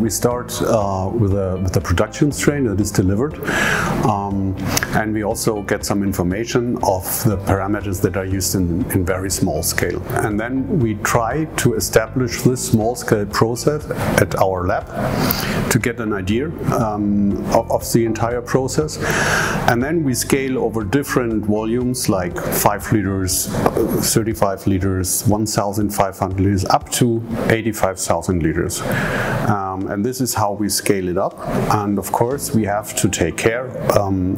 we start uh, with, a, with a production strain that is delivered um, and we also get some information of the parameters that are used in, in very small scale. And then we try to establish this small scale process at our lab to get an idea um, of, of the entire process. And then we scale over different volumes like 5 liters, 35 liters, 1,500 liters, up to 85,000 liters. Um, and this is how we scale it up. And of course, we have to take care um,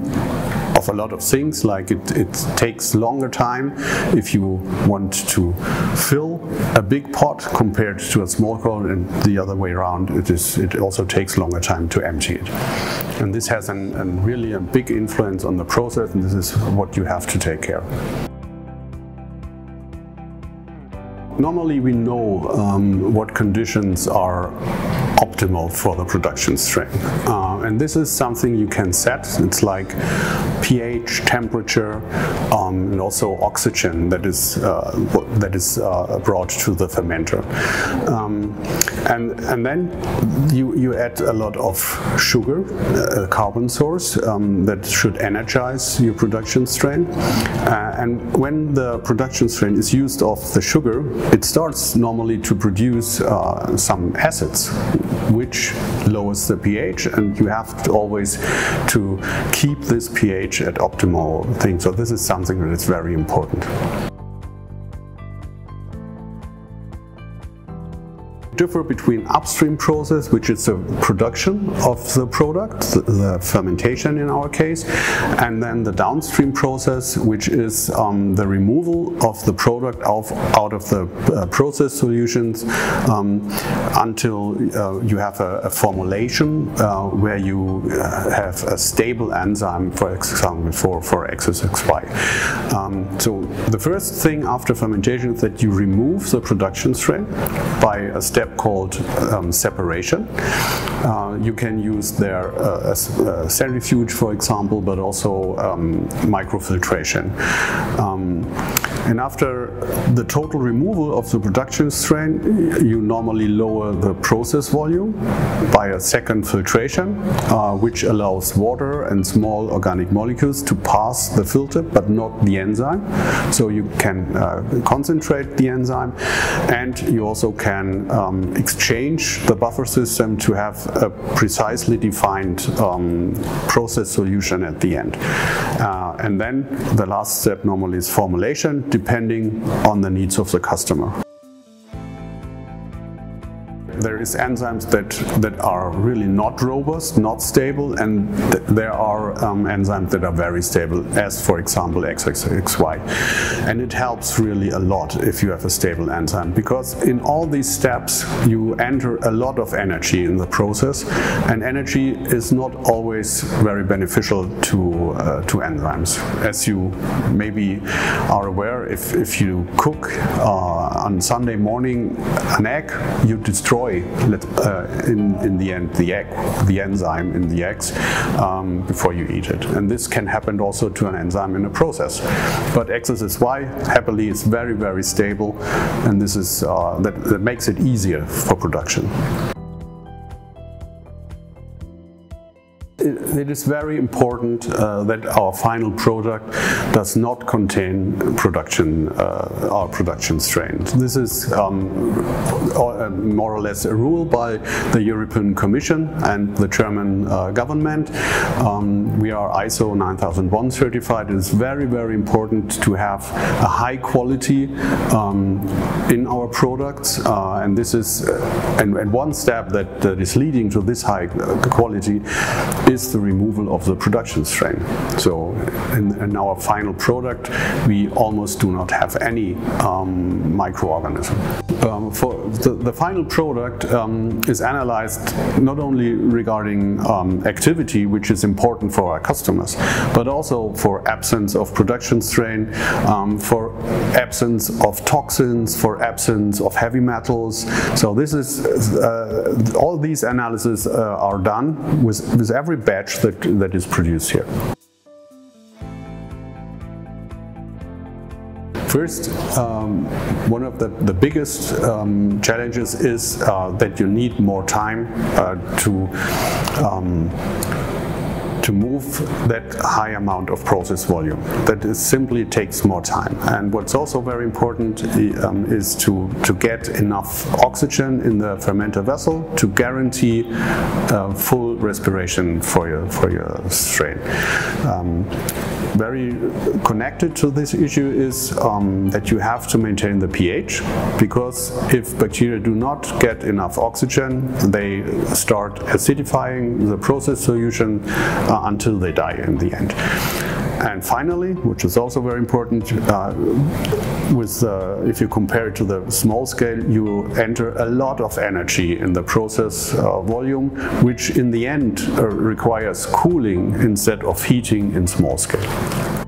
of a lot of things like it, it takes longer time if you want to fill a big pot compared to a small pot and the other way around it is it also takes longer time to empty it and this has an, an really a big influence on the process and this is what you have to take care of. Normally we know um, what conditions are optimal for the production strain. Uh, and this is something you can set. It's like pH, temperature, um, and also oxygen that is uh, that is uh, brought to the fermenter. Um, and and then you you add a lot of sugar, a carbon source um, that should energize your production strain. Uh, and when the production strain is used off the sugar, it starts normally to produce uh, some acids, which lowers the pH, and you have to always to keep this pH at optimal thing. So this is something that is very important. Differ between upstream process, which is the production of the product, the fermentation in our case, and then the downstream process, which is um, the removal of the product of, out of the uh, process solutions um, until uh, you have a, a formulation uh, where you uh, have a stable enzyme, for example, for, for Axxess XY. Um, so the first thing after fermentation is that you remove the production strain by a step step called um, separation. Uh, you can use their uh, a, centrifuge, for example, but also um, microfiltration. Um, and after the total removal of the production strain, you normally lower the process volume by a second filtration, uh, which allows water and small organic molecules to pass the filter, but not the enzyme. So you can uh, concentrate the enzyme, and you also can um, exchange the buffer system to have a precisely defined um, process solution at the end. Uh, and then the last step normally is formulation depending on the needs of the customer. There is enzymes that, that are really not robust, not stable, and th there are um, enzymes that are very stable, as for example Axxess XY. And it helps really a lot if you have a stable enzyme, because in all these steps you enter a lot of energy in the process, and energy is not always very beneficial to, uh, to enzymes. As you maybe are aware, if, if you cook uh, on Sunday morning an egg, you destroy uh, in, in the end the egg, the enzyme in the eggs um, before you eat it. And this can happen also to an enzyme in a process. But Axxess XY happily is very, very stable and this is uh, that, that makes it easier for production. It is very important uh, that our final product does not contain production uh, our production strains. This is um, uh, more or less a rule by the European Commission and the German uh, government. Um, we are ISO 9001 certified. It is very, very important to have a high quality um, in our products, uh, and this is and, and, one step that, that is leading to this high quality is the removal of the production strain. So in, in our final product, we almost do not have any um, microorganism. Um, for the, the, final product um, is analyzed not only regarding um, activity, which is important for our customers, but also for absence of production strain, um, for absence of toxins, for absence of heavy metals. So this is uh, all these analyses uh, are done with, with every batch that, that is produced here. First, um, one of the, the biggest um, challenges is uh, that you need more time uh, to um, to move that high amount of process volume. That is simply takes more time. And what's also very important um, is to, to get enough oxygen in the fermenter vessel to guarantee uh, full respiration for your, for your strain. Um, very connected to this issue is um, that you have to maintain the pH because if bacteria do not get enough oxygen, they start acidifying the process solution uh, until they die in the end. And finally, which is also very important, uh, with uh, if you compare it to the small scale, you enter a lot of energy in the process uh, volume, which in the end uh, requires cooling instead of heating in small scale.